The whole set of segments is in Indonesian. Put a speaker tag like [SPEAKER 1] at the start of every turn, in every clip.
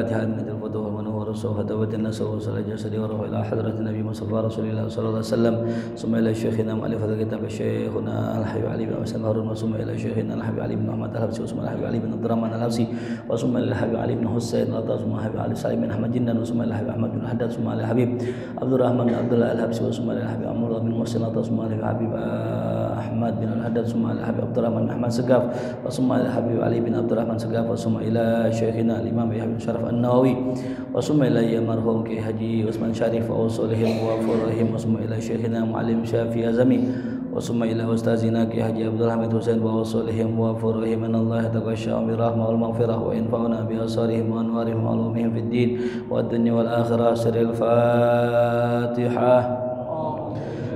[SPEAKER 1] فاتحة من الفتوح والمنور والصوفة والنسو وصل الجسد وروح إلى حضرة النبي مصطفى رسول الله صلى الله عليه وسلم. ثم إلى شيخنا مؤلف هذا الكتاب شيخنا الحبيب علي بن مسلم هارون ثم إلى شيخنا الحبيب علي بن محمد الحبسي ثم الحبيب علي بن الرحمن الحبسي وثم إلى الحبيب علي بن حسين رضا ثم الحبيب علي سالم بن أحمد جنان ثم إلى الحبيب أحمد بن حداد ثم إلى الحبيب عبد الرحمن بن عبد الله الحبسي ثم إلى الحبيب عمر بن محسن رضا ثم إلى الحبيب Ahmad bin Al-Haddad summa ila Habib Abdurrahman bin Ahmad Segaf wa summa ila Habib Ali bin Abdurrahman Segaf wa summa ila Syekhina Al-Imam Yahya bin Syaraf An-Nawawi wa summa ila ya marhum Ki Haji Usman Syarif wa usulihim wa furrihim wa summa ila Syekhina Muallim Syafi Azami وثم إلى أستاذنا كي حجي عبد الحميد حسين ووصولهم وفروهم من الله تغشى بالرحمة والمغفرة وإنفعنا بأسرارهم وأنوارهم وعلومهم في الدين والدنيا والآخرة سر الفاتحة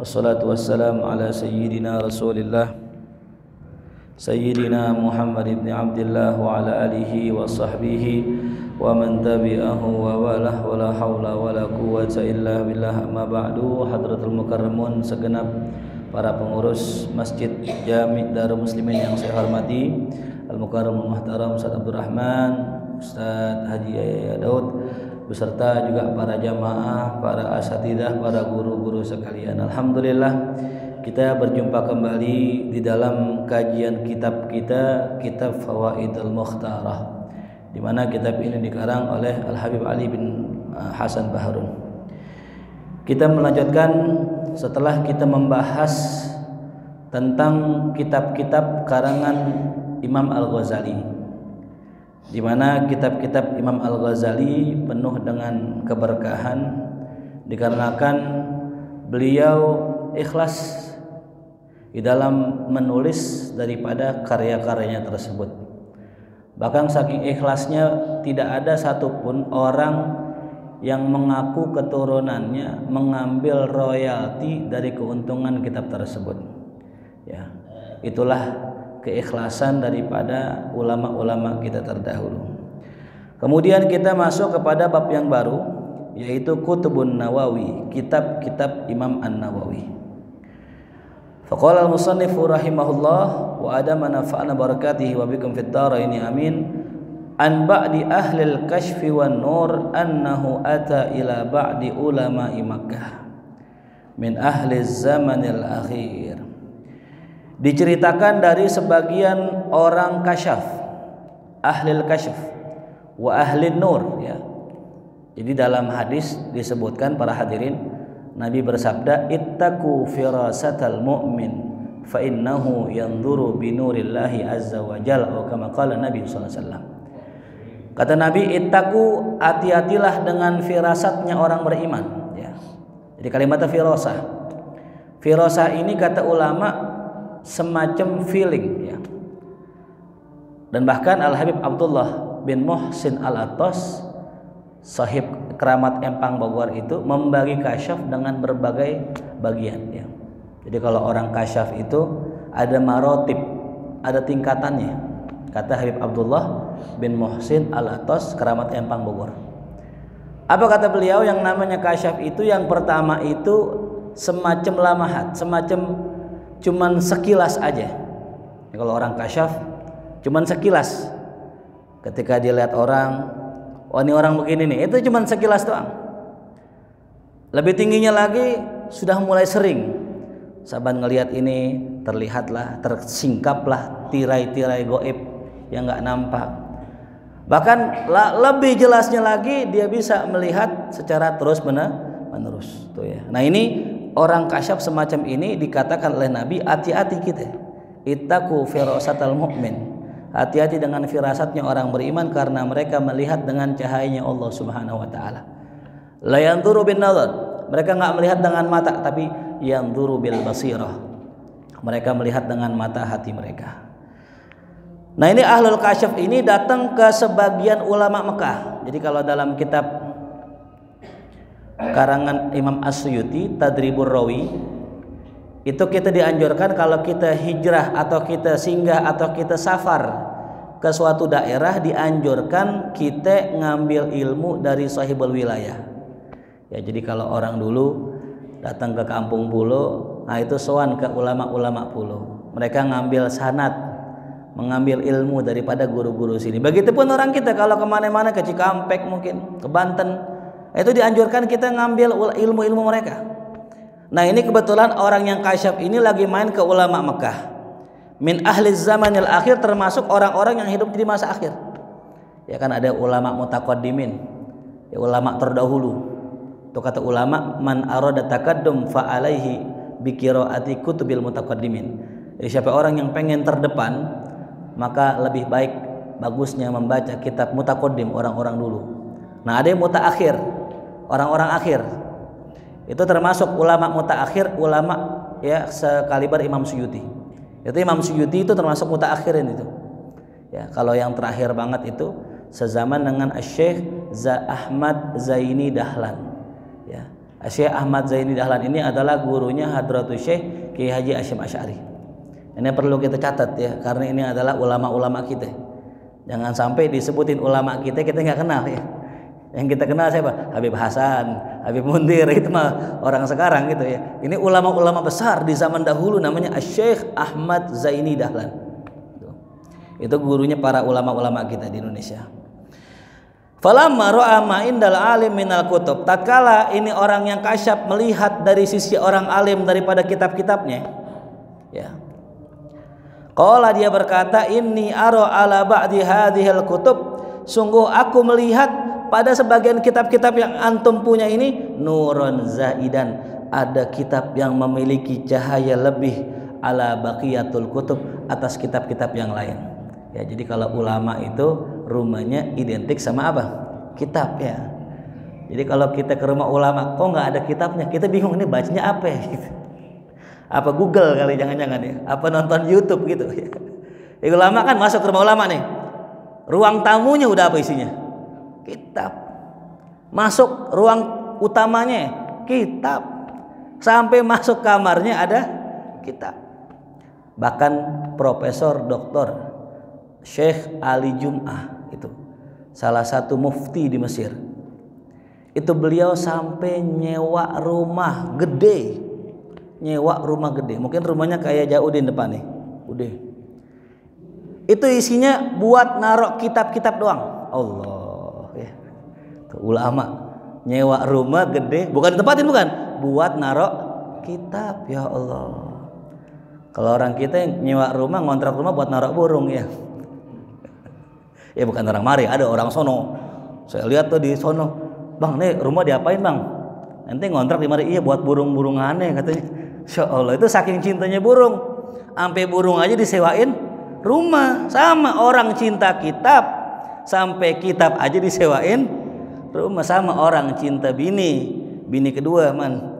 [SPEAKER 1] والصلاة والسلام على سيدنا رسول الله سيدنا محمد بن عبد الله وعلى آله وصحبه ومن تبعه وواله ولا حول ولا قوة إلا بالله أما بعد حضرة المكرمون segenap para pengurus Masjid Jami Darul Muslimin yang saya hormati Al-Mukarram Muhtaram Ustaz Abdul Rahman Ustaz Haji Yaya Daud beserta juga para jamaah, para asatidah, para guru-guru sekalian. Alhamdulillah kita berjumpa kembali di dalam kajian kitab kita kitab Fawaidul Mukhtarah di mana kitab ini dikarang oleh Al Habib Ali bin uh, Hasan Baharun. Kita melanjutkan setelah kita membahas tentang kitab-kitab karangan Imam Al-Ghazali di mana kitab-kitab Imam Al-Ghazali penuh dengan keberkahan dikarenakan beliau ikhlas di dalam menulis daripada karya-karyanya tersebut. Bahkan saking ikhlasnya tidak ada satupun orang yang mengaku keturunannya mengambil royalti dari keuntungan kitab tersebut. Ya, itulah keikhlasan daripada ulama-ulama kita terdahulu. Kemudian kita masuk kepada bab yang baru yaitu Kutubun Nawawi, kitab-kitab Imam An-Nawawi. Faqala al-musannif rahimahullah wa adama nafa'ana barakatihi wa bikum fid dharaini amin. An ba'di ahli al-kashfi wan nur annahu ata ila ba'di ulama'i Makkah min ahli zaman al-akhir. Diceritakan dari sebagian orang kasyaf, ahli kasyaf wa ahli nur ya. Jadi dalam hadis disebutkan para hadirin Nabi bersabda ittaqu firasatal mu'min fa innahu yanzuru bi nurillahi azza wa jalla atau kama qala Nabi sallallahu. Kata Nabi ittaqu hati-hatilah dengan firasatnya orang beriman ya. Jadi kalimat firasah. Firasah ini kata ulama semacam feeling ya. Dan bahkan Al Habib Abdullah bin Muhsin Al Atos sahib keramat Empang Bogor itu membagi kasyaf dengan berbagai bagian ya. Jadi kalau orang kasyaf itu ada marotip, ada tingkatannya. Kata Habib Abdullah bin Muhsin Al-Atos keramat Empang Bogor. Apa kata beliau yang namanya kasyaf itu yang pertama itu semacam lamahat, semacam cuman sekilas aja. Ya, kalau orang kasyaf cuman sekilas. Ketika dia lihat orang, oh ini orang begini nih. Itu cuma sekilas doang. Lebih tingginya lagi sudah mulai sering. Saban ngelihat ini terlihatlah tersingkaplah tirai-tirai goib yang nggak nampak. Bahkan lebih jelasnya lagi dia bisa melihat secara terus menerus. Tuh ya. Nah ini orang kasyaf semacam ini dikatakan oleh Nabi hati-hati kita itaku firasatal mu'min Hati-hati dengan firasatnya orang beriman karena mereka melihat dengan cahayanya Allah Subhanahu wa taala. La yanzuru bin nazar. Mereka nggak melihat dengan mata tapi yanzuru bil basirah. Mereka melihat dengan mata hati mereka. Nah, ini ahlul kasyaf ini datang ke sebagian ulama Mekah. Jadi kalau dalam kitab karangan Imam Asyuti Tadribur Rawi itu kita dianjurkan kalau kita hijrah atau kita singgah atau kita safar ke suatu daerah dianjurkan kita ngambil ilmu dari sahibul wilayah. Ya jadi kalau orang dulu datang ke kampung pulau nah itu soan ke ulama-ulama pulau mereka ngambil sanat mengambil ilmu daripada guru-guru sini. Begitupun orang kita kalau ke mana-mana ke Cikampek mungkin ke Banten itu dianjurkan kita ngambil ilmu-ilmu mereka Nah ini kebetulan orang yang kasyaf ini lagi main ke ulama Mekah. Min ahli zamanil akhir termasuk orang-orang yang hidup di masa akhir. Ya kan ada ulama mutaqaddimin, ya ulama terdahulu. Itu kata ulama man arada taqaddum fa alaihi bi qiraati kutubil mutaqaddimin. Jadi siapa orang yang pengen terdepan, maka lebih baik bagusnya membaca kitab mutaqaddim orang-orang dulu. Nah, ada yang mutaakhir, orang-orang akhir. Itu termasuk ulama mutaakhir ulama ya sekaliber Imam Suyuti. Itu Imam Suyuti itu termasuk mutaakhirin itu. Ya kalau yang terakhir banget itu sezaman dengan Syekh Za Ahmad Zaini Dahlan. Ya Syekh Ahmad Zaini Dahlan ini adalah gurunya Hadratus Syekh Ki Haji Asyim Asy'ari. Ini perlu kita catat ya karena ini adalah ulama-ulama kita. Jangan sampai disebutin ulama kita kita nggak kenal ya yang kita kenal siapa Habib Hasan Habib Mundir itu mah orang sekarang gitu ya ini ulama-ulama besar di zaman dahulu namanya Syekh Ahmad Zaini Dahlan itu gurunya para ulama-ulama kita di Indonesia Falamma ra'a ma indal alim minal kutub. Tatkala ini orang yang kasyaf melihat dari sisi orang alim daripada kitab-kitabnya. Ya. Qala dia berkata, "Inni ara ala ba'di hadhil kutub." Sungguh aku melihat pada sebagian kitab-kitab yang antum punya ini nurun zaidan. Ada kitab yang memiliki cahaya lebih ala baqiyatul kutub atas kitab-kitab yang lain. Ya jadi kalau ulama itu rumahnya identik sama apa? Kitab ya. Jadi kalau kita ke rumah ulama kok nggak ada kitabnya? Kita bingung ini bacanya apa ya? Apa Google kali jangan-jangan ya. Apa nonton YouTube gitu. Ya. ulama kan masuk ke rumah ulama nih. Ruang tamunya udah apa isinya kitab. Masuk ruang utamanya kitab. Sampai masuk kamarnya ada kitab. Bahkan profesor doktor Syekh Ali Jum'ah itu salah satu mufti di Mesir. Itu beliau sampai nyewa rumah gede. Nyewa rumah gede. Mungkin rumahnya kayak jauh di depan nih. Udah itu isinya buat narok kitab-kitab doang. Allah ulama. Nyewa rumah gede. Bukan tempatin bukan. Buat narok kitab ya Allah. Kalau orang kita yang nyewa rumah ngontrak rumah buat narok burung ya. Ya bukan orang mari ada orang sono. Saya lihat tuh di sono bang nih rumah diapain bang? Nanti ngontrak di mari iya buat burung-burung aneh katanya. Insya Allah itu saking cintanya burung. Sampai burung aja disewain rumah. Sama orang cinta kitab sampai kitab aja disewain rumah sama orang cinta bini. Bini kedua man.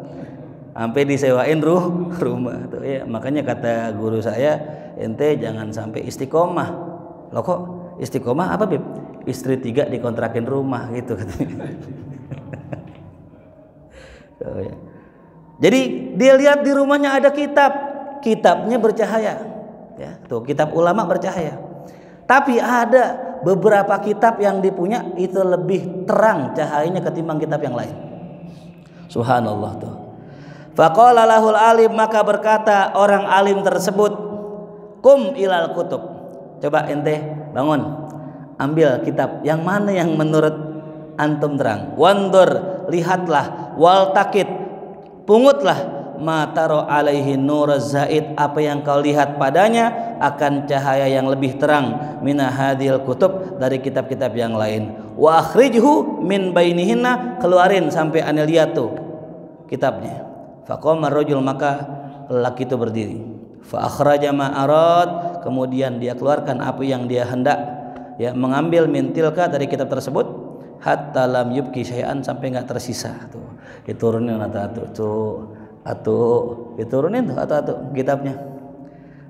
[SPEAKER 1] Sampai disewain ruh rumah tuh ya. Makanya kata guru saya ente jangan sampai istiqomah. Lo kok istiqomah apa bib istri tiga dikontrakin rumah gitu. Katanya jadi dia lihat di rumahnya ada kitab. Kitabnya bercahaya ya. Tuh kitab ulama bercahaya. Tapi ada beberapa kitab yang dipunya itu lebih terang cahayanya ketimbang kitab yang lain. Subhanallah tuh. Faqala lahul alim maka berkata orang alim tersebut, "Kum ilal kutub." Coba ente bangun. Ambil kitab yang mana yang menurut antum terang. Wandur, lihatlah wal takit. Pungutlah mataro alaihi nur zaid apa yang kau lihat padanya akan cahaya yang lebih terang mina hadil kutub dari kitab-kitab yang lain. Wa akhrijhu min bainihinna keluarin sampai ane lihat tuh kitabnya faqama rajul maka lelaki itu berdiri. Fa akhraja ma arad kemudian dia keluarkan apa yang dia hendak ya mengambil mintilka dari kitab tersebut. Hatta lam yubki syai'an sampai enggak tersisa. Tuh diturunin atau tuh atau diturunin tuh atau atau kitabnya.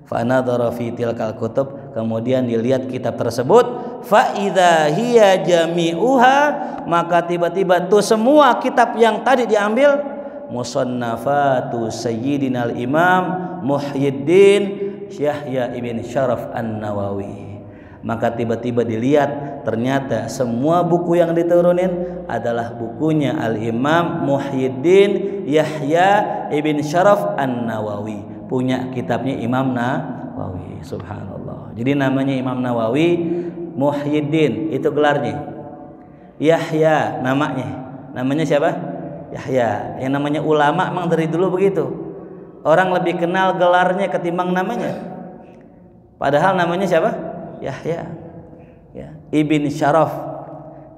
[SPEAKER 1] Fana fi tilkal kutub kemudian dilihat kitab tersebut. Fa hiya jami'uha maka tiba-tiba tuh semua kitab yang tadi diambil musannafatu sayyidina al-imam Muhyiddin Yahya ibn Syaraf An-Nawawi. Maka tiba-tiba dilihat ternyata semua buku yang diturunin adalah bukunya Al-Imam Muhyiddin Yahya ibn Syaraf An-Nawawi. Punya kitabnya Imam Nawawi. Subhanallah. Jadi namanya Imam Nawawi Muhyiddin. Itu gelarnya. Yahya namanya. Namanya siapa? Yahya. Yang namanya ulama memang dari dulu begitu. Orang lebih kenal gelarnya ketimbang namanya. Padahal namanya siapa? Yahya. Ya. Ibn Syaraf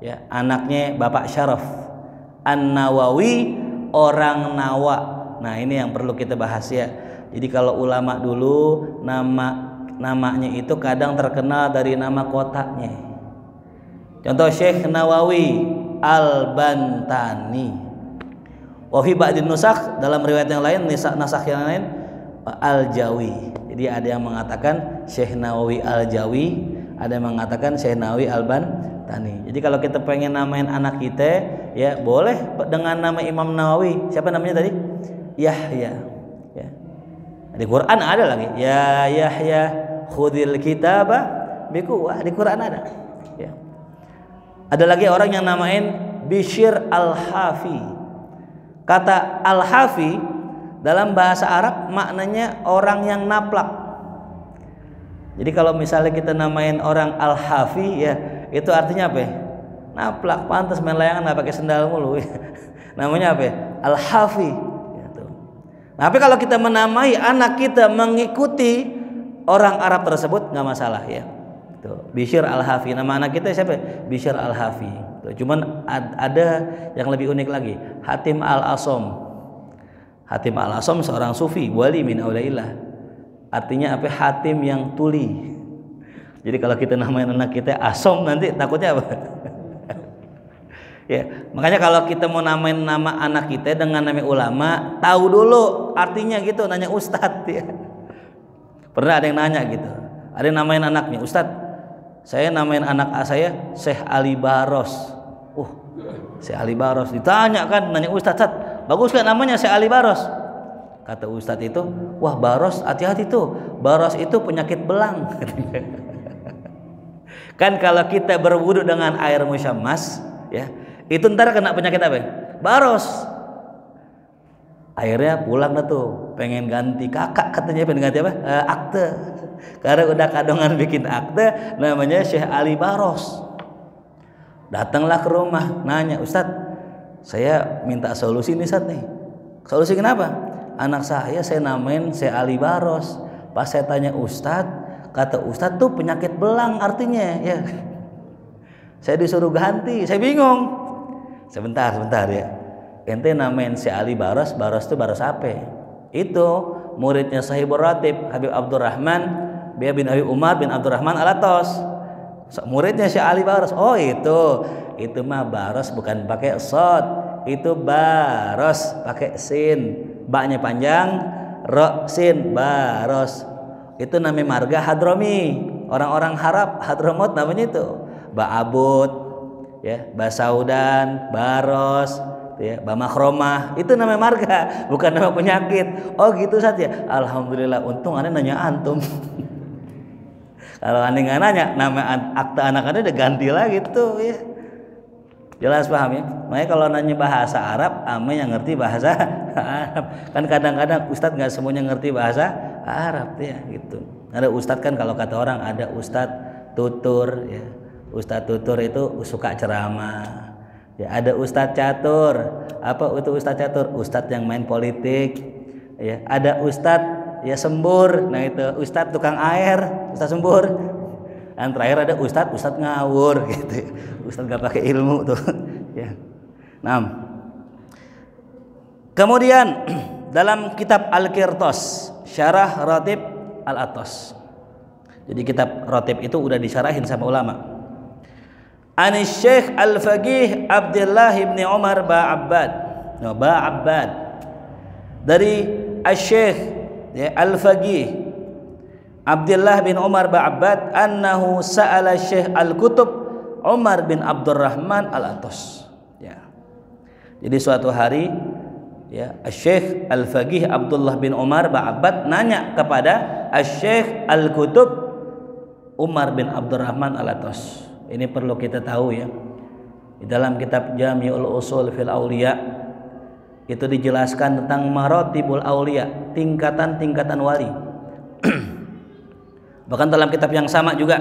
[SPEAKER 1] ya anaknya Bapak Syaraf An Nawawi orang Nawa nah ini yang perlu kita bahas ya jadi kalau ulama dulu nama namanya itu kadang terkenal dari nama kotanya contoh Syekh Nawawi Al Bantani Wafi ba'din nusakh dalam riwayat yang lain nasakh yang lain Al Jawi jadi ada yang mengatakan Syekh Nawawi Al Jawi, ada yang mengatakan Syekh Nawawi Al Ban Tani. Jadi kalau kita pengen namain anak kita, ya boleh dengan nama Imam Nawawi. Siapa namanya tadi? Yahya. Ya. Di Quran ada lagi. Ya Yahya khudil kitaba biku. Di Quran ada. Ya. Ada lagi orang yang namain Bishir Al-Hafi. Kata Al-Hafi dalam bahasa Arab maknanya orang yang naplak. Jadi kalau misalnya kita namain orang al-hafi ya, itu artinya apa? Ya? Naplak, pantas main layangan nggak pakai sendal mulu. Namanya apa? Ya? Al-hafi. Tapi kalau kita menamai anak kita mengikuti orang Arab tersebut nggak masalah ya. Tuh, Bishir Al-Hafi. Nama anak kita siapa? Bishir Al-Hafi. Cuman ada yang lebih unik lagi. Hatim Al-Asom Hatim al Asom seorang sufi, wali min. Artinya apa? Hatim yang tuli. Jadi kalau kita namain anak kita Asom nanti takutnya apa? Ya, makanya kalau kita mau namain nama anak kita dengan nama ulama, tahu dulu artinya gitu, nanya ustadz ya. Pernah ada yang nanya gitu. Ada yang namain anaknya, Ustadz, saya namain anak saya Syekh Ali Baros. Uh, Syekh Ali Baros ditanya kan nanya Ustadz, Bagus kan namanya Syekh Ali Baros? Kata Ustadz itu, wah Baros hati-hati tuh. Baros itu penyakit belang. kan kalau kita berwudu dengan air musyammas, ya, itu ntar kena penyakit apa? Baros. Akhirnya pulang dah tuh, pengen ganti kakak katanya pengen ganti apa? E, akte. Karena udah kadongan bikin akte, namanya Syekh Ali Baros. Datanglah ke rumah, nanya, Ustadz, saya minta solusi nih saat nih solusi kenapa anak saya saya namain saya Ali Baros pas saya tanya Ustadz kata Ustadz tuh penyakit belang artinya ya saya disuruh ganti saya bingung sebentar sebentar ya. Ente namain si Ali Baros Baros itu Baros apa? Itu muridnya Sahibur Ratib Habib Abdurrahman Bia bin Habib Umar bin Abdurrahman Alatos. Muridnya si Ali Baros. Oh itu. Itu mah baros bukan pakai sod. Itu baros pakai sin. Baknya panjang ro sin baros. Itu namanya marga hadromi. Orang-orang Harap hadromot namanya itu. Baabut ya basaudan baros ya bamakromah itu namanya marga bukan nama penyakit oh gitu saja alhamdulillah untung aneh nanya antum kalau aneh nggak nanya nama akta anak aneh udah ganti lagi tuh ya Jelas paham ya? Makanya kalau nanya bahasa Arab, ame yang ngerti bahasa Arab. Kan kadang-kadang Ustadz nggak semuanya ngerti bahasa Arab ya gitu. Ada Ustadz kan kalau kata orang ada Ustadz tutur ya. Ustadz tutur itu suka ceramah. Ya ada Ustadz catur. Apa itu Ustadz catur? Ustadz yang main politik. Ya ada Ustadz ya sembur. Nah itu Ustadz tukang air, Ustadz sembur dan terakhir ada ustadz ustadz ngawur gitu ustadz nggak pakai ilmu tuh ya nah kemudian dalam kitab al-kirtos syarah ratib al-atos jadi kitab ratib itu udah disyarahin sama ulama Anis Syekh Al-Faqih Abdullah bin Umar Ba'abbad no, Ba'abbad dari Al-Syekh ya, Al-Faqih Abdullah bin Umar Ba'abad annahu sa'ala Syekh Al-Kutub Umar bin Abdurrahman Al-Atos. Ya. Jadi suatu hari ya Syekh Al-Faqih Abdullah bin Umar Ba'abad nanya kepada Syekh Al-Kutub Umar bin Abdurrahman Al-Atos. Ini perlu kita tahu ya. Di dalam kitab Jami'ul Usul fil Auliya itu dijelaskan tentang marotibul aulia, tingkatan-tingkatan wali. Bahkan dalam kitab yang sama juga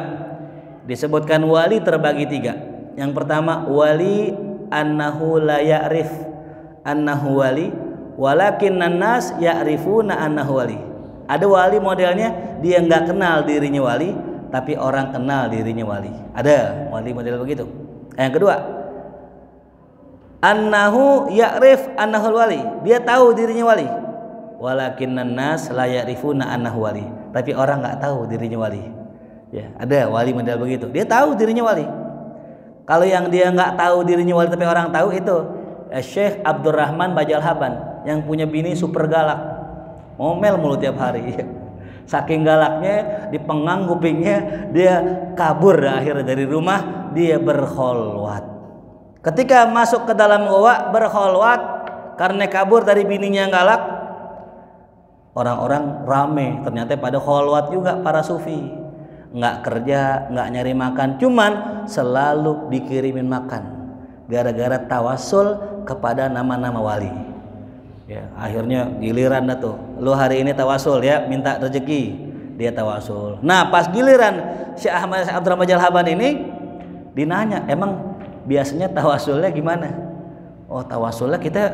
[SPEAKER 1] disebutkan wali terbagi tiga. Yang pertama wali annahu la ya'rif annahu wali walakin nas ya'rifuna annahu wali. Ada wali modelnya dia nggak kenal dirinya wali tapi orang kenal dirinya wali. Ada wali model begitu. Yang kedua annahu ya'rif annahu wali. Dia tahu dirinya wali. Walakin nas la ya'rifuna annahu wali tapi orang nggak tahu dirinya wali. Ya, ada wali model begitu. Dia tahu dirinya wali. Kalau yang dia nggak tahu dirinya wali tapi orang tahu itu eh, Syekh Abdurrahman Bajalhaban yang punya bini super galak. Ngomel mulu tiap hari. Saking galaknya dipengang kupingnya dia kabur akhirnya dari rumah dia berkholwat. Ketika masuk ke dalam goa berkholwat karena kabur dari bininya yang galak orang-orang rame. Ternyata pada kholwat juga para sufi. Nggak kerja nggak nyari makan cuman selalu dikirimin makan. Gara-gara tawasul kepada nama-nama wali ya akhirnya giliran dah tuh lu hari ini tawasul ya minta rezeki dia tawasul nah pas giliran Syekh Ahmad Abdurrahman Jalhaban ini dinanya emang biasanya tawasulnya gimana oh tawasulnya kita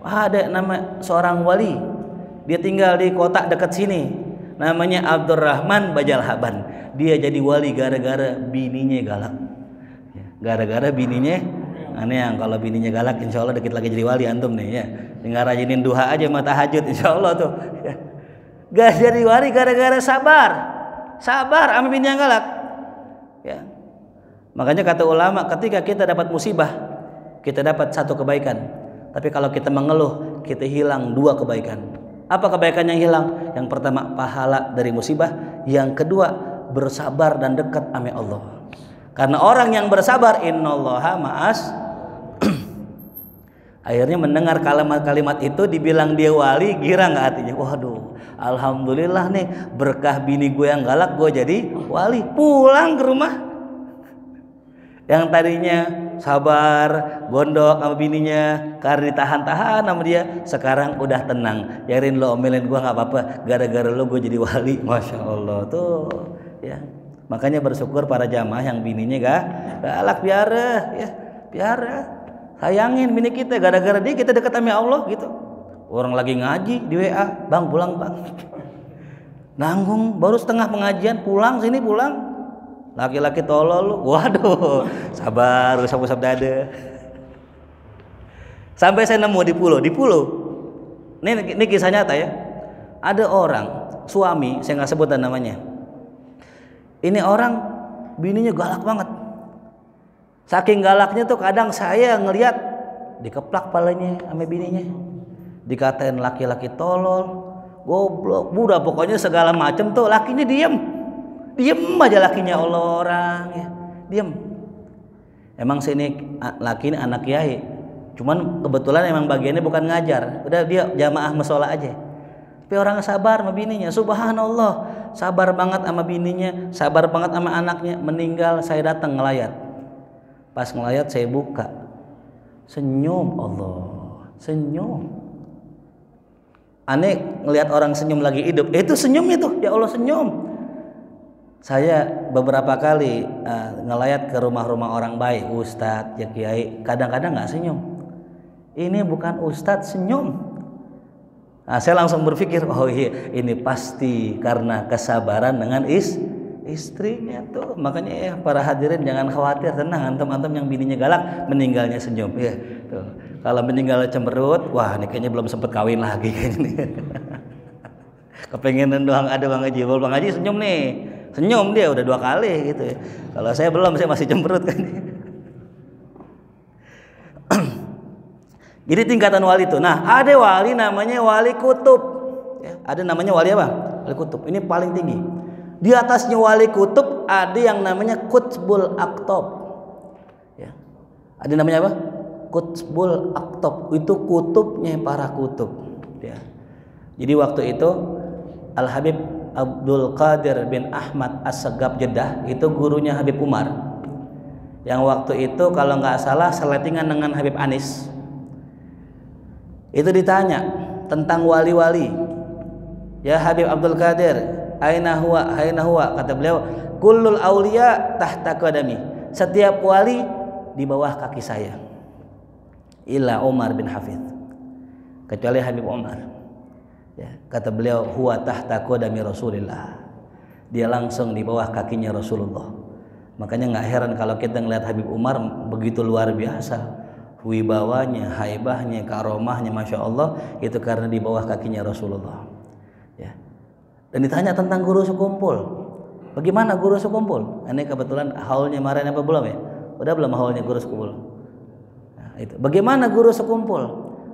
[SPEAKER 1] ada nama seorang wali dia tinggal di kota dekat sini. Namanya Abdurrahman Bajalhaban. Dia jadi wali gara-gara bininya galak. Ya, gara-gara bininya aneh yang kalau bininya galak insya Allah dikit lagi jadi wali antum nih ya. Tinggal rajinin duha aja mata hajut insya Allah tuh. Ya. Gak jadi wali gara-gara sabar. Sabar sama bini galak. Ya. Makanya kata ulama ketika kita dapat musibah kita dapat satu kebaikan. Tapi kalau kita mengeluh kita hilang dua kebaikan. Apa kebaikan yang hilang? Yang pertama pahala dari musibah, yang kedua bersabar dan dekat ame Allah. Karena orang yang bersabar innallaha ma'as Akhirnya mendengar kalimat-kalimat itu dibilang dia wali, girang nggak hatinya? Waduh, alhamdulillah nih berkah bini gue yang galak gue jadi wali. Pulang ke rumah. Yang tadinya sabar, gondok sama bininya, karena ditahan-tahan sama dia, sekarang udah tenang. Yarin lo omelin gua nggak apa-apa, gara-gara lo gue jadi wali, masya Allah tuh, ya. Makanya bersyukur para jamaah yang bininya gak galak biara, ya, biara. Sayangin bini kita, gara-gara dia kita dekat sama Allah gitu. Orang lagi ngaji di WA, bang pulang bang. Nanggung, baru setengah pengajian, pulang sini pulang, laki-laki tolol waduh sabar usap-usap dada. Sampai saya nemu di pulau di pulau. Ini, ini kisah nyata ya. Ada orang suami saya nggak sebutan namanya. Ini orang bininya galak banget saking galaknya tuh kadang saya ngelihat dikeplak palanya sama bininya dikatain laki-laki tolol goblok budak pokoknya segala macem tuh lakinya diem Diem aja lakinya Allah orang ya. Diem. Emang sini laki ini anak kiai. Cuman kebetulan emang bagiannya bukan ngajar. Udah dia jamaah musola aja. Tapi orang sabar sama bininya. Subhanallah. Sabar banget sama bininya. Sabar banget sama anaknya. Meninggal saya datang ngelayat. Pas ngelayat saya buka. Senyum Allah. Senyum. Aneh ngelihat orang senyum lagi hidup. Itu senyum itu. Ya Allah senyum saya beberapa kali uh, ngelayat ke rumah-rumah orang baik, ustadz, ya kiai, kadang-kadang nggak senyum. Ini bukan ustadz senyum. Nah, saya langsung berpikir, oh iya, ini pasti karena kesabaran dengan is istrinya tuh. Makanya ya para hadirin jangan khawatir, tenang, antum-antum yang bininya galak, meninggalnya senyum. Ya, tuh. Kalau meninggal cemberut, wah ini kayaknya belum sempat kawin lagi kayaknya. Kepengenan doang ada bang Haji, bang Haji senyum nih senyum dia udah dua kali gitu ya. Kalau saya belum, saya masih cemberut kan. Jadi tingkatan wali itu. Nah, ada wali namanya wali kutub. Ya, ada namanya wali apa? Wali kutub. Ini paling tinggi. Di atasnya wali kutub ada yang namanya kutbul aktob. Ya. Ada namanya apa? Kutbul aktob. Itu kutubnya para kutub. Ya. Jadi waktu itu Al Habib Abdul Qadir bin Ahmad As-Segab Jeddah itu gurunya Habib Umar. Yang waktu itu kalau nggak salah seletingan dengan Habib Anis. Itu ditanya tentang wali-wali. Ya Habib Abdul Qadir, aina huwa aina huwa kata beliau. Kullul auliya tahta qadami. Setiap wali di bawah kaki saya. Illa Umar bin Hafid kecuali Habib Umar. Ya kata beliau huwa tahta qadami Rasulillah. Dia langsung di bawah kakinya Rasulullah. Makanya nggak heran kalau kita ngelihat Habib Umar begitu luar biasa. Wibawanya, haibahnya, karomahnya, masya Allah itu karena di bawah kakinya Rasulullah. Dan ditanya tentang guru sekumpul. Bagaimana guru sekumpul? Ini kebetulan haulnya kemarin apa belum ya? Udah belum haulnya guru sekumpul. Nah, itu. Bagaimana guru sekumpul?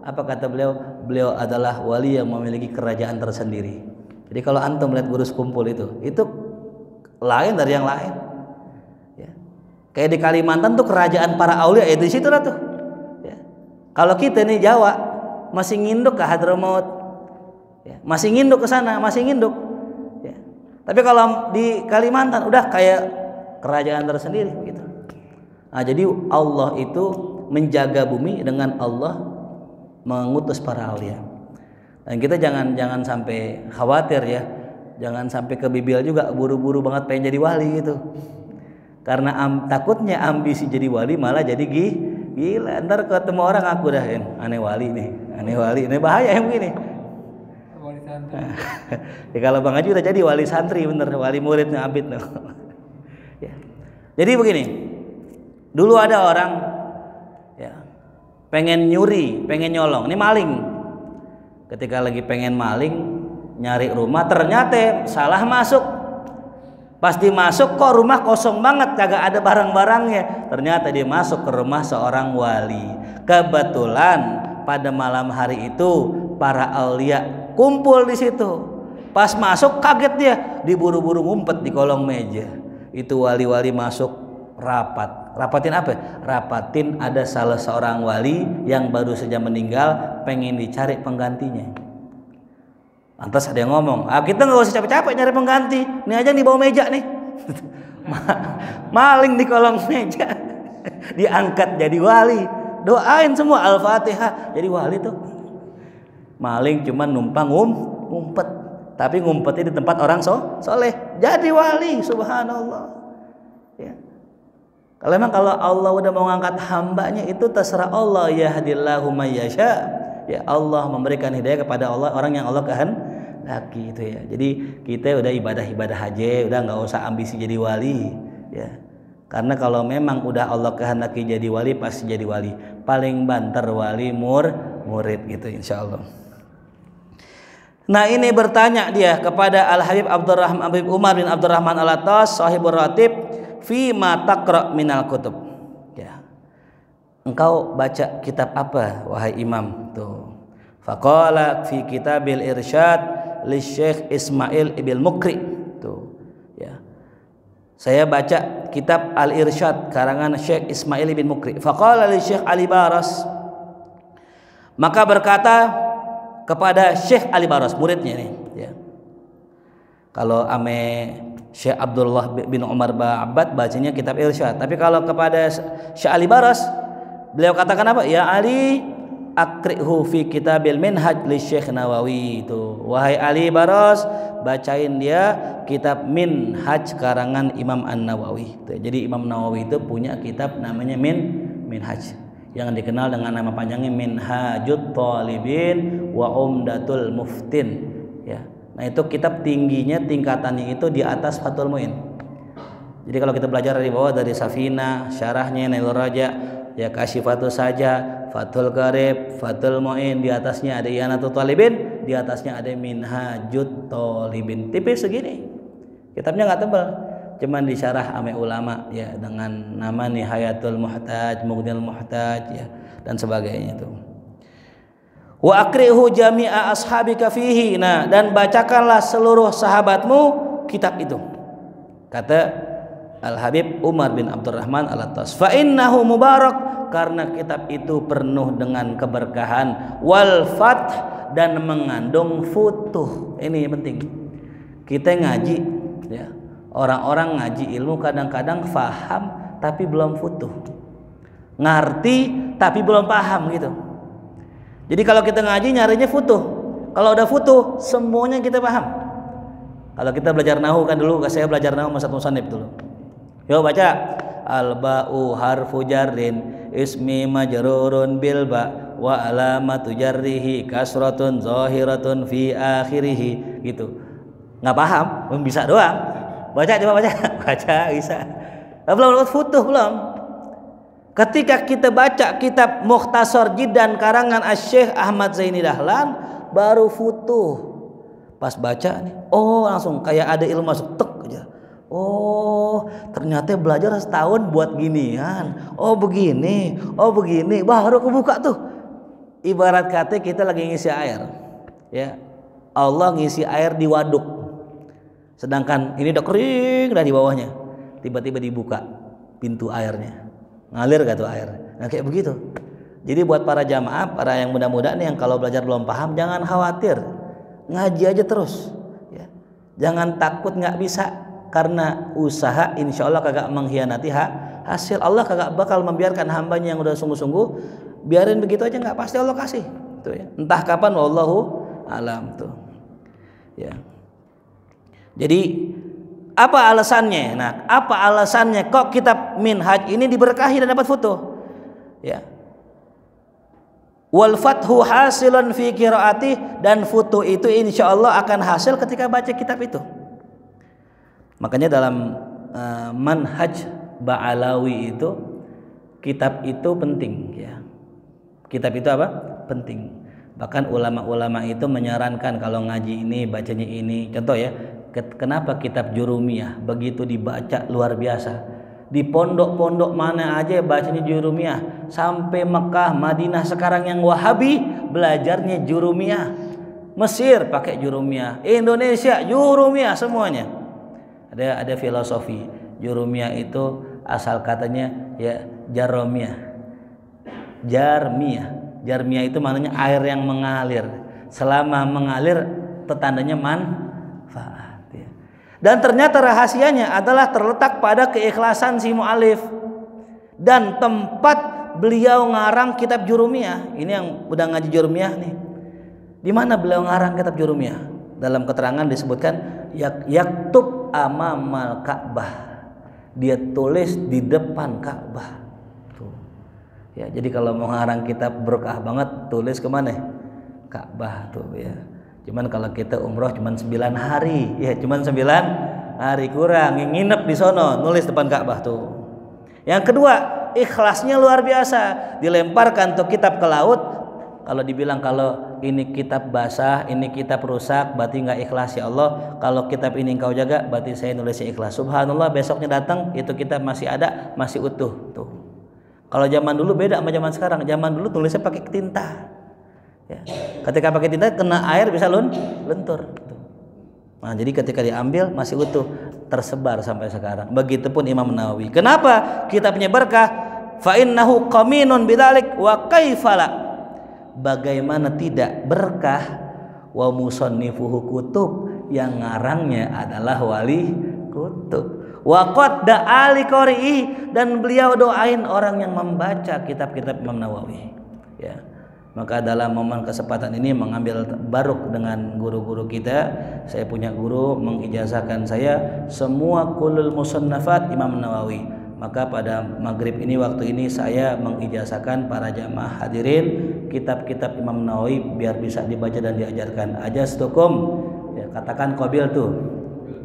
[SPEAKER 1] Apa kata beliau? Beliau adalah wali yang memiliki kerajaan tersendiri. Jadi kalau antum melihat guru sekumpul itu itu lain dari yang lain. Ya. kayak di Kalimantan tuh kerajaan para aulia ya di situ lah tuh. Ya. kalau kita nih Jawa masih nginduk ke Hadramaut. Ya. masih nginduk ke sana masih nginduk tapi kalau di Kalimantan udah kayak kerajaan tersendiri gitu. Nah, jadi Allah itu menjaga bumi dengan Allah mengutus para aulia. Dan kita jangan jangan sampai khawatir ya. Jangan sampai ke bibil juga buru-buru banget pengen jadi wali gitu. Karena am, takutnya ambisi jadi wali malah jadi gi, gila. Ntar ketemu orang aku dah aneh wali nih, aneh wali. Ini bahaya yang begini ya kalau Bang Haji udah jadi wali santri bener, wali muridnya Abid no. ya. Jadi begini, dulu ada orang ya, pengen nyuri, pengen nyolong, ini maling. Ketika lagi pengen maling, nyari rumah, ternyata salah masuk. Pasti masuk kok rumah kosong banget, kagak ada barang-barangnya. Ternyata dia masuk ke rumah seorang wali. Kebetulan pada malam hari itu para aulia kumpul di situ. Pas masuk kaget dia. Diburu-buru ngumpet di kolong meja. Itu wali-wali masuk rapat. Rapatin apa? Rapatin ada salah seorang wali yang baru saja meninggal pengen dicari penggantinya. Lantas ada yang ngomong ah, kita nggak usah capek-capek nyari pengganti. Ini aja di bawah meja nih. Maling di kolong meja. Diangkat jadi wali. Doain semua al-fatihah. Jadi wali tuh maling cuma numpang um, ngumpet. Tapi ngumpetnya di tempat orang so soleh. Jadi wali subhanallah. Ya. Kalau memang kalau Allah udah mau ngangkat hambanya itu terserah Allah. Ya ya Allah memberikan hidayah kepada Allah orang yang Allah kehendaki itu ya. Jadi kita udah ibadah ibadah haji udah nggak usah ambisi jadi wali ya. Karena kalau memang udah Allah kehendaki jadi wali pasti jadi wali. Paling banter wali mur murid gitu insya Allah Nah ini bertanya dia kepada Al Habib Abdurrahman Habib Umar bin Abdurrahman Al Atas sahibur ratib fi ma taqra minal kutub. Ya. Engkau baca kitab apa wahai imam? Tuh. Faqala fi kitabil irsyad li Syekh Ismail Ibil Mukri. Tuh. Ya. Saya baca kitab Al Irsyad karangan Syekh Ismail bin Mukri. Faqala li Syekh Ali Baras. Maka berkata kepada Syekh Ali Baras muridnya nih ya. Kalau ame Syekh Abdullah bin Umar Ba'abad bacanya kitab Irsyad. Tapi kalau kepada Syekh Ali Baras beliau katakan apa? Ya Ali akrihu fi kitabil minhaj li Syekh Nawawi itu. Wahai Ali Baras, bacain dia kitab Minhaj karangan Imam An-Nawawi. Jadi Imam Nawawi itu punya kitab namanya Min Minhaj yang dikenal dengan nama panjangnya Minhajut Talibin wa Umdatul Muftin ya. Nah, itu kitab tingginya tingkatannya itu di atas Fathul Muin. Jadi kalau kita belajar dari bawah dari Safina, syarahnya Nailul Raja, ya Kasyifatus saja, Fathul Qarib, Fathul Muin, di atasnya ada Iyanatul Talibin, di atasnya ada Minhajut Talibin. Tipis segini. Kitabnya nggak tebal cuman disyarah ame ulama ya dengan nama Nihayatul Muhtaj, Mughnil Muhtaj ya dan sebagainya itu. Wa akrihu jami'a ashabika fihi. Nah, dan bacakanlah seluruh sahabatmu kitab itu. kata Al Habib Umar bin Abdurrahman Al Attas fa innahu mubarak karena kitab itu penuh dengan keberkahan wal fath dan mengandung futuh ini penting kita ngaji ya orang-orang ngaji ilmu kadang-kadang faham tapi belum futuh. Ngerti tapi belum paham gitu. Jadi kalau kita ngaji nyarinya futuh. Kalau udah futuh semuanya kita paham. Kalau kita belajar nahu kan dulu saya belajar nahu masa musanib dulu. Yuk baca. Al ba'u harfu jarrin ismi majrurun bil ba wa alamatu jarrihi kasratun zahiratun fi akhirih gitu. Nggak paham bisa doang baca coba baca baca bisa belum futuh belum Ketika kita baca kitab Mukhtasar Jidan karangan Asy-Syaikh Ahmad Zaini Dahlan baru futuh. Pas baca nih, oh langsung kayak ada ilmu masuk tek aja. Oh, ternyata belajar setahun buat ginian. Oh, begini. Oh, begini. Baru kebuka tuh. Ibarat kata kita lagi ngisi air. Ya. Allah ngisi air di waduk. Sedangkan ini udah kering dan di bawahnya. Tiba-tiba dibuka pintu airnya. Ngalir gak tuh air? Nah kayak begitu. Jadi buat para jamaah para yang muda-muda nih yang kalau belajar belum paham jangan khawatir. Ngaji aja terus ya. jangan takut nggak bisa karena usaha insya Allah kagak mengkhianati hak hasil Allah kagak bakal membiarkan hambanya yang udah sungguh-sungguh. Biarin begitu aja nggak pasti Allah kasih tuh ya. Entah kapan wallahu alam tuh. Ya jadi apa alasannya? Nah, apa alasannya kok kitab Minhaj ini diberkahi dan dapat foto? Ya. Wal fathu hasilun fi qiraati dan foto itu insya Allah akan hasil ketika baca kitab itu. Makanya dalam uh, manhaj Ba'alawi itu kitab itu penting ya. Kitab itu apa? Penting. Bahkan ulama-ulama itu menyarankan kalau ngaji ini bacanya ini. Contoh ya, kenapa kitab Jurumiyah begitu dibaca luar biasa? Di pondok-pondok mana aja bacanya Jurumiyah? Sampai Mekah Madinah sekarang yang Wahabi belajarnya Jurumiyah. Mesir pakai Jurumiyah. Indonesia Jurumiyah semuanya. Ada ada filosofi. Jurumiyah itu asal katanya ya Jaromiyah. Jarmiyah. Jarmiyah itu maknanya air yang mengalir. Selama mengalir tetandanya man dan ternyata rahasianya adalah terletak pada keikhlasan si mu'alif dan tempat beliau ngarang kitab jurumiyah. Ini yang udah ngaji jurumiyah nih. Di mana beliau ngarang kitab jurumiyah? Dalam keterangan disebutkan yak yaktub amamal Ka'bah. Dia tulis di depan Ka'bah. Ya, jadi kalau mau ngarang kitab berkah banget tulis ke mana? Ka'bah tuh ya. Cuman kalau kita umroh cuman 9 hari, ya cuman 9 hari kurang, nginep di sono, nulis depan Ka'bah tuh. Yang kedua, ikhlasnya luar biasa, dilemparkan tuh kitab ke laut. Kalau dibilang kalau ini kitab basah, ini kitab rusak, berarti nggak ikhlas ya Allah. Kalau kitab ini engkau jaga, berarti saya nulisnya ikhlas. Subhanallah, besoknya datang itu kitab masih ada, masih utuh tuh. Kalau zaman dulu beda sama zaman sekarang. Zaman dulu tulisnya pakai tinta Ya. Ketika pakai tinta kena air bisa lun lentur. Nah, jadi ketika diambil masih utuh, tersebar sampai sekarang. Begitupun Imam Nawawi. Kenapa kitabnya berkah? Fa innahu qaminun bidzalik wa kaifala. Bagaimana tidak berkah wa musannifuhu kutub yang ngarangnya adalah wali kutub. Wa qad da'ali qari'i dan beliau doain orang yang membaca kitab-kitab Imam Nawawi. Maka dalam momen kesempatan ini mengambil baruk dengan guru-guru kita. Saya punya guru mengijazahkan saya semua kulul musannafat Imam Nawawi. Maka pada maghrib ini waktu ini saya mengijazahkan para jamaah hadirin kitab-kitab Imam Nawawi biar bisa dibaca dan diajarkan. Aja stukum ya, katakan qabil tuh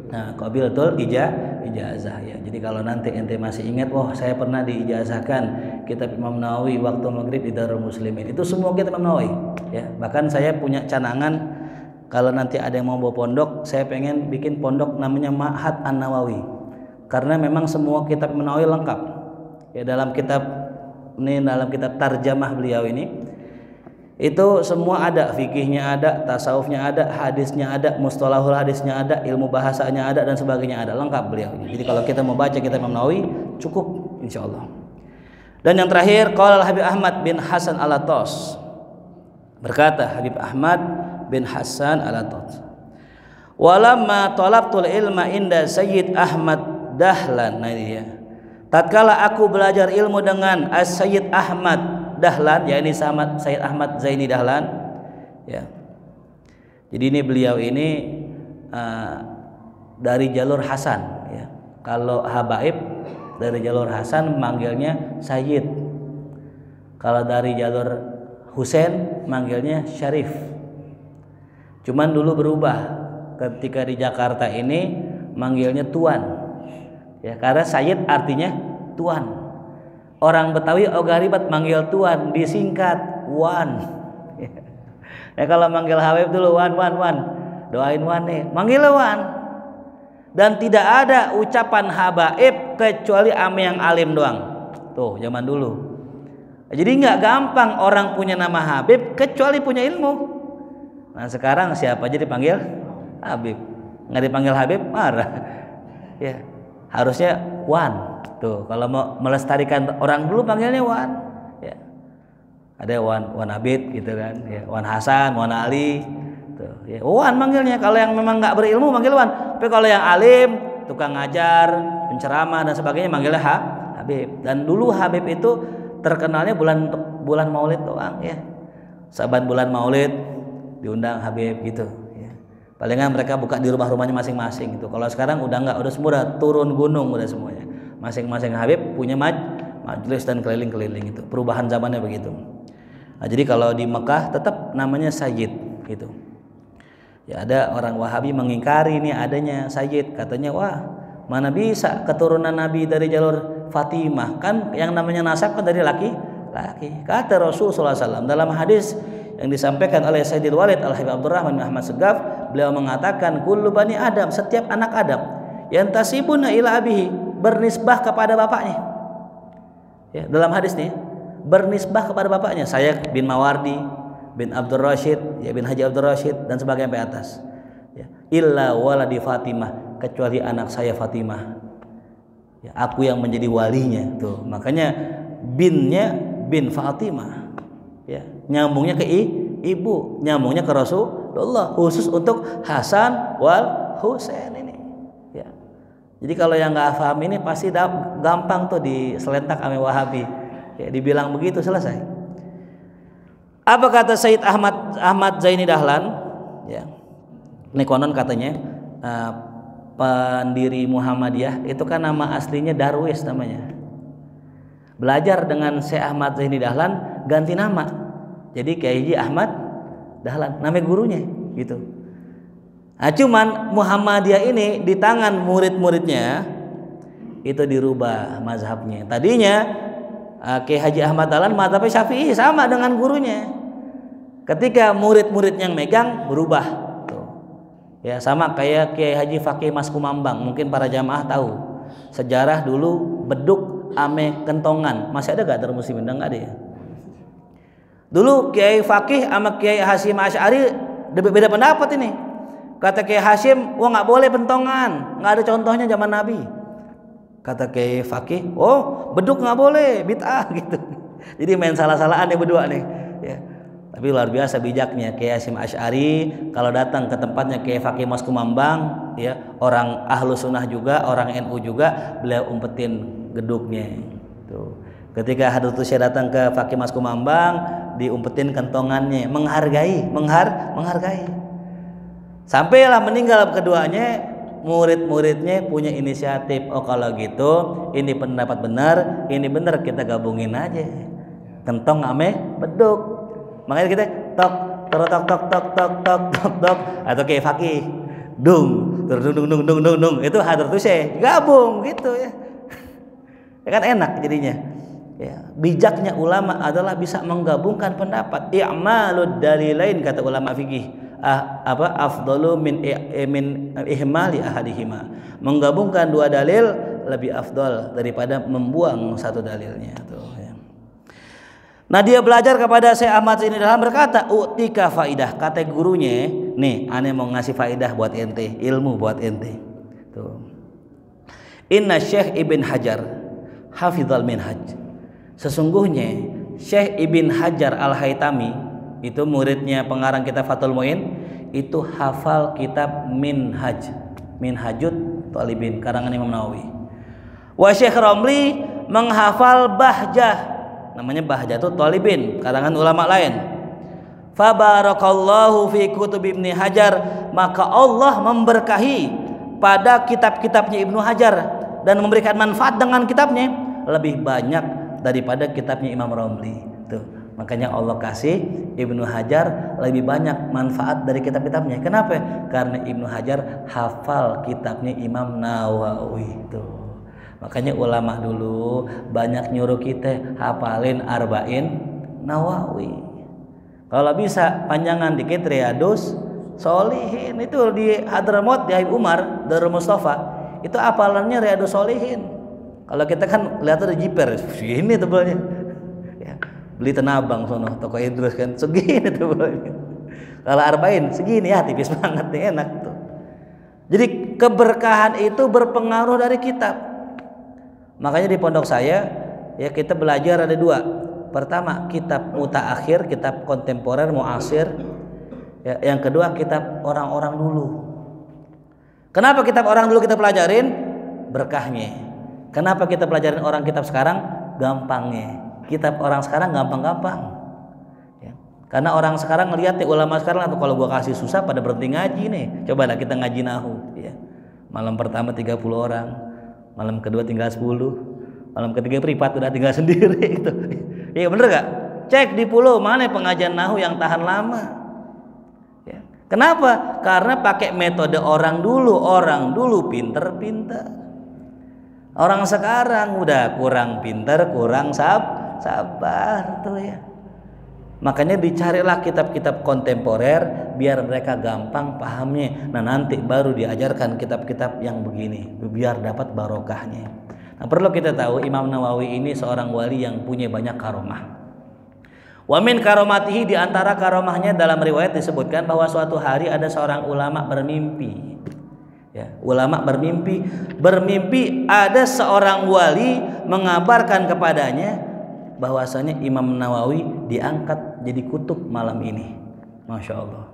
[SPEAKER 1] nah qabil tul ijazah ijazah ya. Jadi kalau nanti ente masih ingat, wah saya pernah diijazahkan kitab Imam Nawawi waktu maghrib di Darul Muslimin. Itu semua kitab Imam Nawawi. Ya, bahkan saya punya canangan kalau nanti ada yang mau bawa pondok, saya pengen bikin pondok namanya Ma'had An Nawawi. Karena memang semua kitab Imam Nawawi lengkap. Ya dalam kitab ini dalam kitab tarjamah beliau ini itu semua ada. Fikihnya ada tasawufnya ada hadisnya ada mustalahul hadisnya ada ilmu bahasanya ada dan sebagainya ada. Lengkap beliau jadi kalau kita mau baca kita Nawawi cukup insyaallah. Dan yang terakhir qala Habib Ahmad bin Hasan Alatos. Berkata Habib Ahmad bin Hasan Alatos walamma talabtul ilma inda Sayyid Ahmad Dahlan. Nah ini dia. Tatkala aku belajar ilmu dengan As-Sayyid Ahmad Dahlan ya ini sama Said Ahmad Zaini Dahlan ya. Jadi ini beliau ini uh, dari jalur Hasan ya. Kalau Habaib dari jalur Hasan manggilnya Sayyid. Kalau dari jalur Husain manggilnya Syarif. Cuman dulu berubah ketika di Jakarta ini manggilnya Tuan ya. Karena Sayyid artinya Tuan orang Betawi ogaribat manggil tuan disingkat wan. Ya kalau manggil Habib dulu wan wan wan. Doain wan nih manggil wan. Dan tidak ada ucapan habaib kecuali ame yang alim doang. Tuh zaman dulu. Jadi nggak gampang orang punya nama Habib kecuali punya ilmu. Nah sekarang siapa aja dipanggil? Habib. Nggak dipanggil Habib marah. Ya harusnya wan Tuh, kalau mau melestarikan orang dulu panggilnya Wan. Ya. Ada Wan Wan Abid gitu kan, ya. Wan Hasan, Wan Ali. Tuh, ya. Wan manggilnya. Kalau yang memang nggak berilmu manggil Wan. Tapi kalau yang alim, tukang ngajar, penceramah dan sebagainya manggilnya ha, Habib. Dan dulu Habib itu terkenalnya bulan bulan Maulid doang ya. Saban bulan Maulid diundang Habib gitu. Palingan mereka buka di rumah-rumahnya masing-masing gitu. Kalau sekarang udah nggak, udah semua turun gunung udah semuanya. Masing-masing Habib punya maj majelis dan keliling-keliling itu perubahan zamannya begitu. Nah, jadi kalau di Mekah tetap namanya Sayyid gitu. Ya ada orang Wahabi mengingkari ini adanya Sayyid. Katanya wah mana bisa keturunan Nabi dari jalur Fatimah? Kan yang namanya nasab kan dari laki laki. Kata Rasulullah SAW dalam hadis yang disampaikan oleh Sayyidil Walid Al Habib Abdurrahman bin Ahmad Segaf beliau mengatakan kullu bani Adam setiap anak Adam yang tasibuna ila abihi bernisbah kepada bapaknya. Ya, dalam hadis nih, bernisbah kepada bapaknya. Saya bin Mawardi, bin Abdul Rashid, ya bin Haji Abdul Rashid dan sebagainya sampai atas. Ya, illa waladi Fatimah, kecuali anak saya Fatimah. Ya, aku yang menjadi walinya tuh. Makanya binnya bin Fatimah. Ya, nyambungnya ke i, ibu, nyambungnya ke Rasulullah khusus untuk Hasan wal Husain ini. Jadi kalau yang nggak paham ini pasti gampang tuh diselentak ame Wahabi. Ya, dibilang begitu selesai. Apa kata Said Ahmad Ahmad Zaini Dahlan? Ya. Ini konon katanya uh, pendiri Muhammadiyah itu kan nama aslinya Darwis namanya. Belajar dengan Syekh Ahmad Zaini Dahlan ganti nama. Jadi Kiai Ahmad Dahlan, nama gurunya gitu. Nah, cuman Muhammadiyah ini di tangan murid-muridnya itu dirubah mazhabnya. Tadinya uh, Kiai Haji Ahmad Dahlan mazhab Syafi'i sama dengan gurunya. Ketika murid-murid yang megang berubah. Ya sama kayak Kiai Haji Fakih Mas Kumambang. Mungkin para jamaah tahu. Sejarah dulu beduk ame kentongan. Masih ada gak dari muslimin? Enggak ada ya. Dulu Kiai Fakih sama Kiai Hasim Asy'ari beda pendapat ini Kata Kiai Hashim, wah nggak boleh bentongan, nggak ada contohnya zaman Nabi. Kata Kiai Fakih, oh beduk nggak boleh, bid'ah gitu. Jadi main salah-salahan ya berdua nih. Ya. Tapi luar biasa bijaknya Kiai Hashim Ash'ari kalau datang ke tempatnya Kiai Fakih Mas Kumambang, ya orang ahlu sunnah juga, orang NU juga, beliau umpetin geduknya. Tuh. Ketika Hadratus Syekh datang ke Fakih Mas Kumambang, diumpetin kentongannya, menghargai, menghar, menghargai. Sampailah meninggal keduanya, murid-muridnya punya inisiatif. Oh kalau gitu, ini pendapat benar, ini benar kita gabungin aja. Kentong ame beduk. Makanya kita tok tok tok tok tok tok tok tok atau kayak fakih dung dung dung dung dung dung itu tuh saya gabung gitu ya. ya kan enak jadinya. Ya, bijaknya ulama adalah bisa menggabungkan pendapat. I'malud dalilain kata ulama fikih ah, apa afdalu min min ihmali ahadihima menggabungkan dua dalil lebih afdal daripada membuang satu dalilnya tuh ya. Nah dia belajar kepada Syekh Ahmad ini dalam berkata, "Utika faidah." Kata gurunya, "Nih, aneh mau ngasih faidah buat ente, ilmu buat ente." Tuh. Inna Syekh Ibn Hajar hafizal minhaj. Sesungguhnya Syekh Ibn Hajar Al-Haytami itu muridnya pengarang kitab Fathul Muin itu hafal kitab Minhaj. Minhajut Talibin karangan Imam Nawawi. Wa Syekh Romli menghafal Bahjah namanya Bahjatul Talibin karangan ulama lain Fabarakallahu fi kutub Ibnu Hajar maka Allah memberkahi pada kitab-kitabnya Ibnu Hajar dan memberikan manfaat dengan kitabnya lebih banyak daripada kitabnya Imam Romli tuh. Makanya Allah kasih Ibnu Hajar lebih banyak manfaat dari kitab-kitabnya. Kenapa? Karena Ibnu Hajar hafal kitabnya Imam Nawawi tuh. Makanya ulama dulu banyak nyuruh kita hafalin arba'in Nawawi. Kalau bisa panjangan dikit Riyadus Solihin. Itu di Hadramaut di Habib Umar Darul Mustafa. Itu hafalannya Riyadus Solihin. Kalau kita kan lihat ada jiper ini tebalnya. Ya, beli tenabang sono toko Idrus kan segini tebalnya. Kalau arba'in segini ya tipis banget nih enak tuh. Jadi keberkahan itu berpengaruh dari kitab. Makanya di pondok saya ya kita belajar ada dua. Pertama kitab mutaakhir, kitab kontemporer muasir. Ya, yang kedua kitab orang-orang dulu. Kenapa kitab orang dulu kita pelajarin? Berkahnya. Kenapa kita pelajarin orang kitab sekarang? Gampangnya. Kitab orang sekarang gampang-gampang. Ya. Karena orang sekarang ngelihat nih ulama sekarang atau kalau gua kasih susah pada berhenti ngaji nih. Coba lah kita ngaji nahu ya. Malam pertama 30 orang, malam kedua tinggal 10 malam ketiga privat udah tinggal sendiri itu iya bener gak cek di pulau mana pengajian nahu yang tahan lama ya. kenapa karena pakai metode orang dulu orang dulu pinter-pinter orang sekarang udah kurang pinter kurang sab sabar tuh ya Makanya dicarilah kitab-kitab kontemporer biar mereka gampang pahamnya. Nah nanti baru diajarkan kitab-kitab yang begini biar dapat barokahnya. Nah perlu kita tahu Imam Nawawi ini seorang wali yang punya banyak karomah. Wamin karomatihi di antara karomahnya dalam riwayat disebutkan bahwa suatu hari ada seorang ulama bermimpi. Ya, ulama bermimpi, bermimpi ada seorang wali mengabarkan kepadanya bahwasanya Imam Nawawi diangkat jadi kutub malam ini. Masya Allah.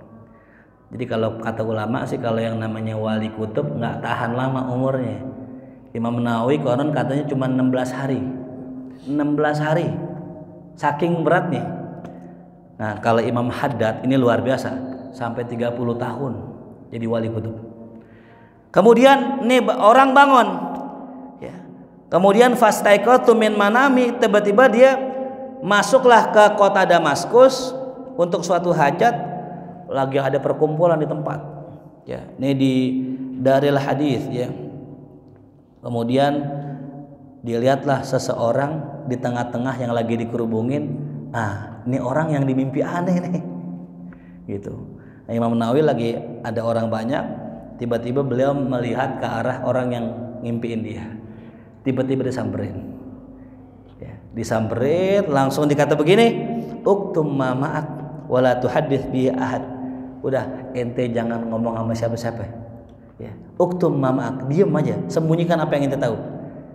[SPEAKER 1] Jadi kalau kata ulama sih kalau yang namanya wali kutub nggak tahan lama umurnya. Imam Nawawi konon katanya cuma 16 hari. 16 hari. Saking beratnya. Nah, kalau Imam Haddad ini luar biasa, sampai 30 tahun jadi wali kutub. Kemudian nih orang bangun Kemudian fastaikotu min manami tiba-tiba dia masuklah ke kota Damaskus untuk suatu hajat lagi ada perkumpulan di tempat. Ya, ini di Daril Hadis ya. Kemudian dilihatlah seseorang di tengah-tengah yang lagi dikerubungin. Ah, ini orang yang dimimpi aneh nih. Gitu. Nah, Imam Nawawi lagi ada orang banyak, tiba-tiba beliau melihat ke arah orang yang ngimpiin dia. Tiba-tiba disamperin. Ya, disamperin langsung dikata begini uktum ma'ak wala tuhaddits bi ahad. Udah ente jangan ngomong sama siapa-siapa. Ya uktum ma'ak diam aja sembunyikan apa yang ente tahu.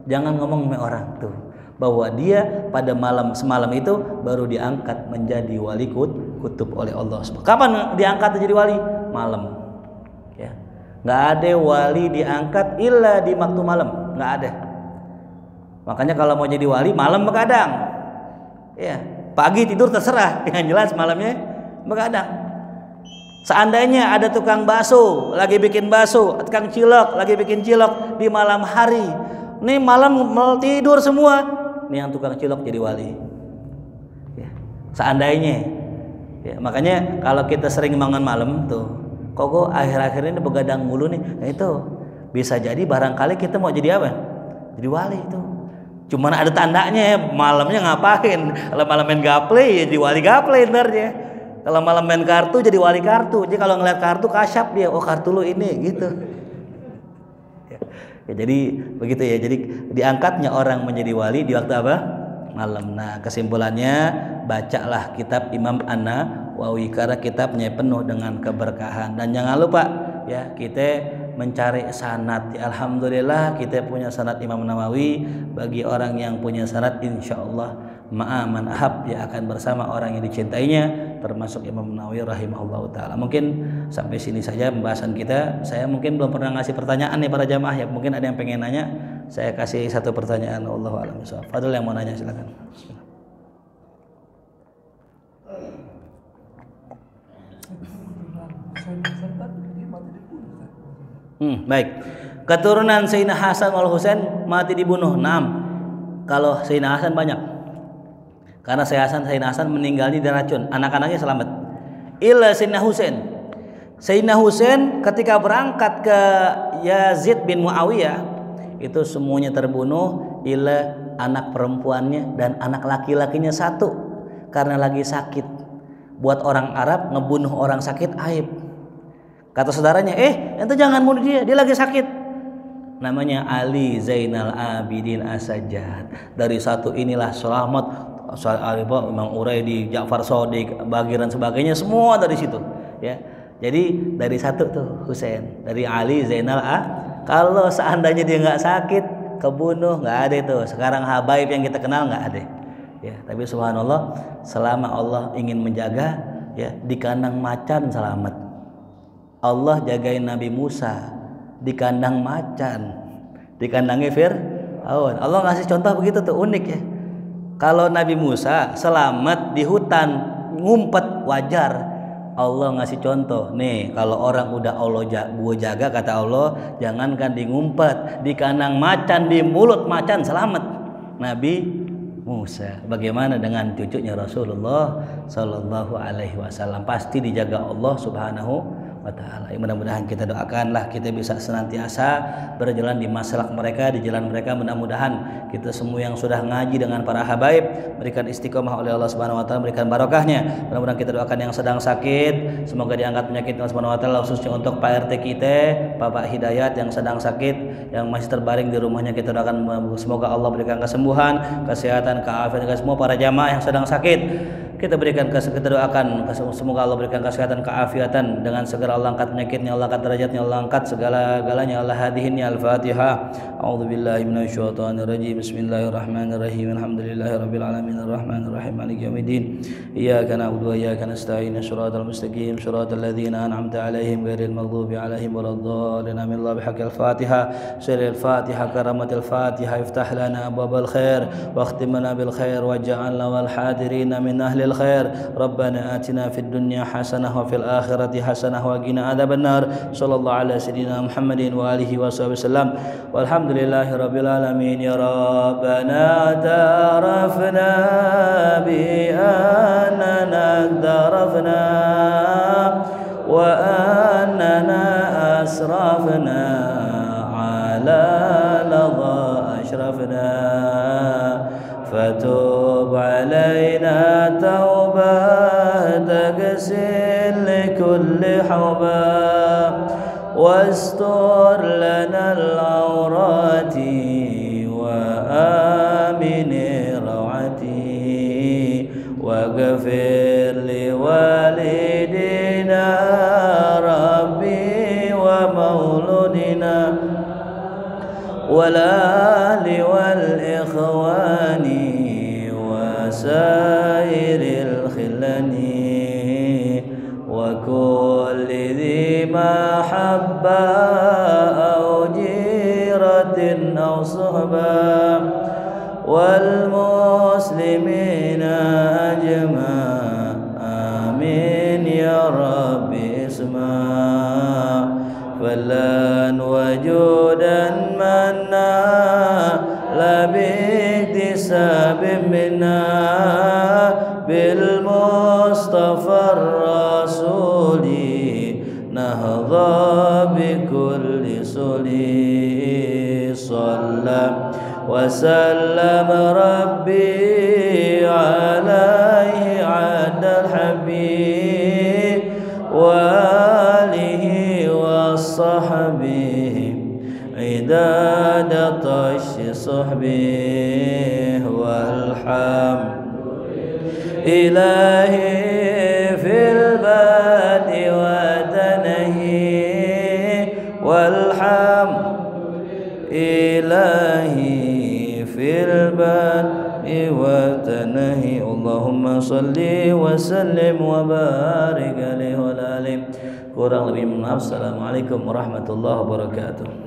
[SPEAKER 1] Jangan ngomong sama orang tuh bahwa dia pada malam semalam itu baru diangkat menjadi wali kutub oleh Allah. Kapan diangkat menjadi wali? Malam nggak ada wali diangkat illa di waktu malam nggak ada Makanya kalau mau jadi wali malam begadang. Ya, pagi tidur terserah. Yang jelas malamnya begadang. Seandainya ada tukang bakso lagi bikin bakso, tukang cilok lagi bikin cilok di malam hari. Nih malam mau tidur semua. Nih yang tukang cilok jadi wali. Ya, seandainya. Ya, makanya kalau kita sering bangun malam tuh, kok akhir-akhir ini begadang mulu nih. Nah itu bisa jadi barangkali kita mau jadi apa? Jadi wali itu. Cuman ada tandanya ya, malamnya ngapain? Kalau malam main gaple ya jadi wali gaple ya. Kalau malam main kartu jadi wali kartu. Jadi kalau ngeliat kartu kasyap dia, oh kartu lu ini gitu. Ya, jadi begitu ya. Jadi diangkatnya orang menjadi wali di waktu apa? malam. Nah, kesimpulannya bacalah kitab Imam An-Nawawi karena kitabnya penuh dengan keberkahan dan jangan lupa ya kita mencari sanat. Ya, Alhamdulillah kita punya sanat Imam Nawawi bagi orang yang punya sanat insyaallah ma'aman ahab dia akan bersama orang yang dicintainya termasuk Imam Nawawi rahimahullah taala. Mungkin sampai sini saja pembahasan kita. Saya mungkin belum pernah ngasih pertanyaan nih para jamaah ya. Mungkin ada yang pengen nanya. Saya kasih satu pertanyaan Allah alam Fadil yang mau nanya silakan. Hmm, baik. Keturunan Sayyidina Hasan wal Husain mati dibunuh. 6. Kalau Sayyidina Hasan banyak. Karena Sayyidina Hasan Sayyidina Hasan meninggalnya diracun. Anak-anaknya selamat. Illa Sayyidina Husain. Sayyidina Husain ketika berangkat ke Yazid bin Muawiyah itu semuanya terbunuh illa anak perempuannya dan anak laki-lakinya satu karena lagi sakit. Buat orang Arab ngebunuh orang sakit aib. Kata saudaranya, "Eh, ente jangan bunuh dia, dia lagi sakit." Namanya Ali Zainal Abidin Asajad. Dari satu inilah selamat Imam Uraidi, Ja'far Sodik, Bagiran sebagainya semua dari situ, ya. Jadi dari satu tuh Husain, dari Ali Zainal A. Kalau seandainya dia nggak sakit, kebunuh nggak ada itu. Sekarang habaib yang kita kenal nggak ada. Ya, tapi subhanallah selama Allah ingin menjaga ya di kandang macan selamat. Allah jagain Nabi Musa di kandang macan, di kandangnya Fir'aun. Allah ngasih contoh begitu tuh unik ya. Kalau Nabi Musa selamat di hutan ngumpet wajar. Allah ngasih contoh nih kalau orang udah Allah gue jaga kata Allah jangankan di ngumpet di kandang macan di mulut macan selamat Nabi Musa. Bagaimana dengan cucunya Rasulullah Sallallahu Alaihi Wasallam? Pasti dijaga Allah Subhanahu wa taala. Mudah-mudahan kita doakanlah kita bisa senantiasa berjalan di masalah mereka, di jalan mereka. Mudah-mudahan kita semua yang sudah ngaji dengan para habaib berikan istiqomah oleh Allah Subhanahu wa taala, berikan barokahnya. Mudah-mudahan kita doakan yang sedang sakit, semoga diangkat penyakit Allah Subhanahu wa taala khususnya untuk Pak RT kita, Bapak Hidayat yang sedang sakit, yang masih terbaring di rumahnya kita doakan semoga Allah berikan kesembuhan, kesehatan, keafiatan ke semua para jamaah yang sedang sakit kita berikan kita doakan semoga Allah berikan kesehatan keafiatan dengan segera Allah angkat penyakitnya Allah angkat derajatnya Allah angkat segala galanya Allah hadihinnya Al-Fatihah A'udzubillahi minasyaitonir rajim Bismillahirrahmanirrahim Alhamdulillahirabbil alamin. Arrahmanir rahim maliki yaumiddin. Iyyaka na'budu wa iyyaka nasta'in. Shiratal mustaqim. Shiratal ladzina an'amta 'alaihim ghairil maghdubi 'alaihim waladdallin. Amin. Allah bihaqqil Fatihah sirril Fatihah karamatil Fatihah iftah lana abwabal khair wa akhtim lana bil khair. Waj'alna wal hadirin min ahli الخير ربنا آتنا في الدنيا حسنة وفي الآخرة حسنة وقنا عذاب النار. صلى الله على سيدنا محمد وآله وصحبه وسلم. والحمد لله رب العالمين. يا ربنا اعترفنا بأننا اقترفنا وأننا أسرفنا على لظى أشرفنا. فتوب علينا توبة تغسل لكل حوبة واستر لنا العورات وآمن روعتي واغفر لوالدينا ربي ومولودنا. والآل وسائر الخلن وكل ذي محبة أو جيرة أو صحبة والمسلمين أجمع آمين يا رب اسمع فلان وجودا منا باكتساب منا الرسول نهضى بكل سلي صلى وسلم ربي عليه عد الحبيب وآله وصحبه عداد طش صحبه والحمد والحمد اللهم صل وسلم وبارك عليه وعلى آله kurang lebih maaf Assalamualaikum warahmatullahi wabarakatuh